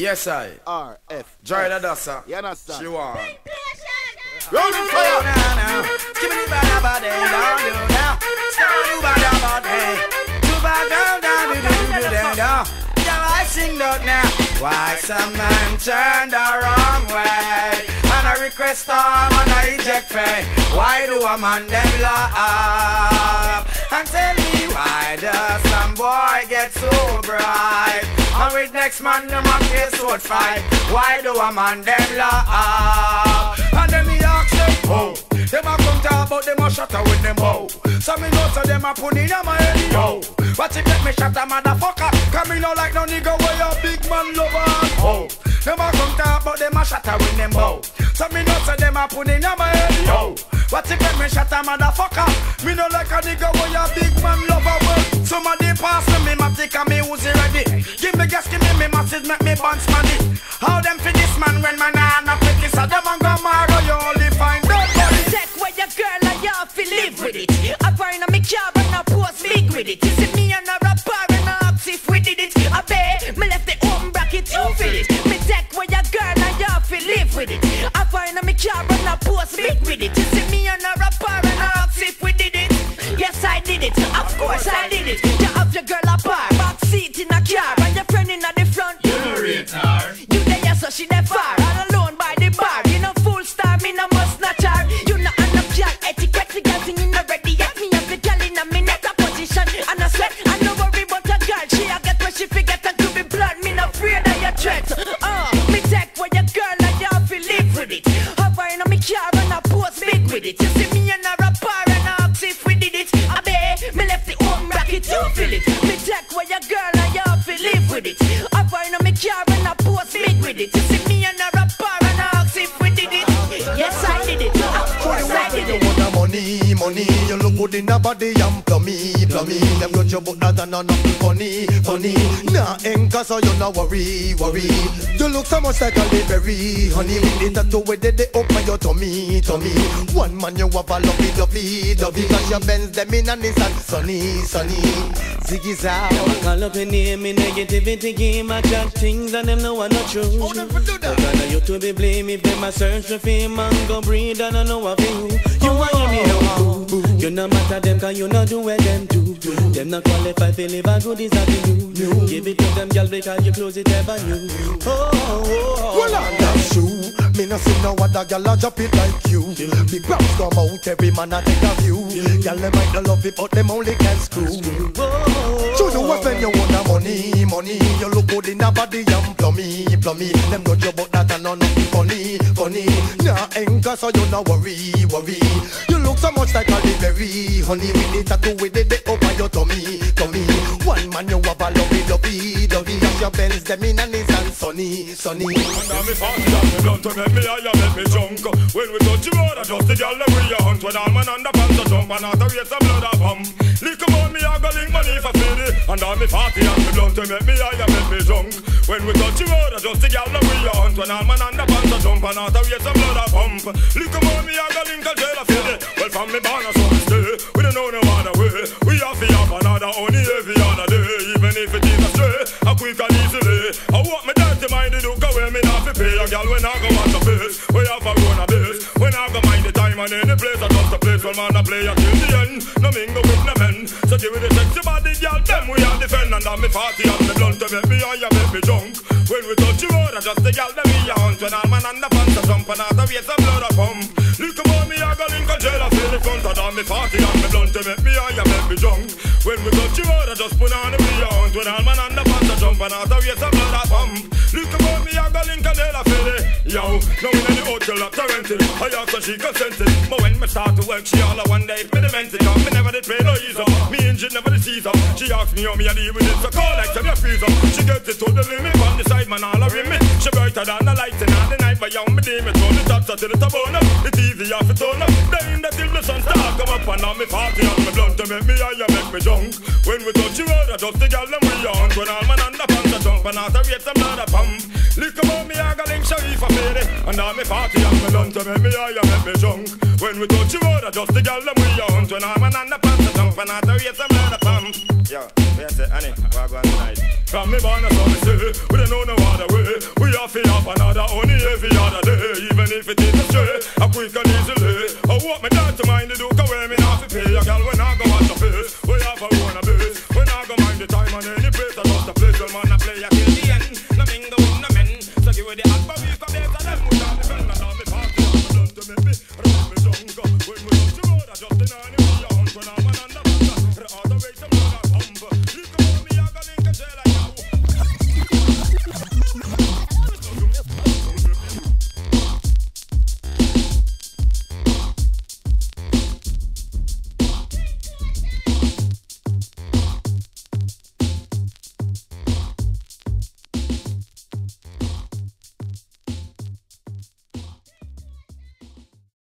Yes, I. R F. Joy the Dassa. You understand? She want. Round the fire. now, now. Give me the bad bad day, down, down, down. Start you bad bad day. Do bad down, down, do do do down, down. Yeah, I sing that now. Why some man turn the wrong way? And I request time and I eject pay. Why do a man them love? And tell me why does some boy get so bright? And with next man them a face sword fight. Why do a man them love? And then me ask them, oh. Them a come talk about them a shatter with them oh. So me know so them a put in my head yo. Watch it let me shatter motherfucker. Cause me no like no nigga where your big man lover oh. Them a come talk about them a shatter with them oh. So me know so them a put in my head yo. Watch it let me shatter motherfucker. Me no like a nigga where your big man lover me make me bounce money. How them for this man when man nah not pick? So them go marrow you only find out money. Take where your girl and you fi live with it. I burn on me car and I post big with it. You see me and a rapper and I ask if we did it. I bet me left the home bracket you feel it. Me take where your girl and you fi live with it. I burn on me car and I post big with it. You see me and a rapper and I ask if we did it. Yes I did it. Of course I did it. You have your girl a bar, back seat in a car, I post big with it. You see me and a rapper and I ask if we did it. I bet me left the home bracket, you feel it. Me take where your girl and you have to live with it. Hover in me car and I post big with it. You see me and a rapper money, You look good in the body and plummy, plummy. Them got your butt that and nothing funny, funny. Nah, enka so you not worry, worry. You look so much like a berry, honey. With the tattoo where they, they open your tummy, tummy. One man you have a lovey, lovey, lovey Cause your Benz them in a Nissan. Sunny, sunny. Ziggy Zag Call up your name in negativity game. I chat things and them know I'm not true. Oh, for do that. But rather you to be blame if them a search for fame and go breed and I know of you. You want me now boo You no matter them cause you not do what them do Them not qualified for live a good is a you Give it to them girl because you close it ever new Oh, oh, oh, Well, on that shoe, me no see no other gal a drop it like you. Big raps come out, every man a take a view. Gal them might not love it, but them only can screw. So you want spend your own money, money. You look good in a body and plummy, plummy. Them got your butt that and no nothing funny, funny. Nah, enka so you no worry, worry. You look so much like a berry, honey. With the tattoo with the up on your tummy, tummy. One man you have a lovey, lovey, lovey. Your Benz them in a Nissan sunny, sunny. Now me party and me blunt to make me higher, make me drunk When we touch the road, I just the girl that we a hunt. When all man underpants a jump and out a race some blood a pump. Lick on me, I go link money for And now me party and me blunt to make me higher, make me drunk When we touch the road, I just the girl that we a hunt. When all man underpants a jump and out a race some blood a pump. Lick on me, I go link a jail a it Well from me born a son stay. We don't know no other way. We have to have another only every other day Even if it is a stray, quick and easily. I want me dirty mind to look away me not fi pay. A girl when I go on the face We have a run a base When I go mind the time and any place I just a place. Well man I play until the end. No mingle with no men. So give me the sexy body girl Them we are defend. And I'm me party and me blunt To make me high and make me drunk. When we touch the road I just the girl them we a hunt. When all man and the pants a jump And out the waist some blood a pump. Look about me I go a jail I feel the front. And I'm me party and me blunt To make me high and make me drunk. When we touch the road I just put on the hunt When all man and the jump And out the waist some blood a pump Look about me I go link a jail I feel it Yo, now in the hotel I rented I asked her she consented But when me start to work She all a one day me demented Cause me never did pay no ease up. Me engine never did seize up. She asked me how me a deal with it So call like some freeze up. She gets it to the limit On the side man all a me. She brighter than the lights in all the night But young me deem it On the top so till it's a bone up. It's easy off it turn up. Then the till the sun start come up And now me party on me blunt. To make me high and make me drunk When we touch the road I just the girl them we on When all man and the pants a jump And out the rate some blood a pump. Lick about me I go link Sharif a fade it And now me party and me blunt To make me high and make me drunk. When we touch the road I just the girl them we on When all man and the pants a jump And out the rate some blood a pump Yo, we say, Annie, what go on tonight? From me born a son, say, we don't know no other way. We have to have another honey every other day, even if it is a stray, a quick and easily. I want oh, me down to mind the duke away, me not to pay. A girl when I go watch the face. We have a one a base, when I go mind the time and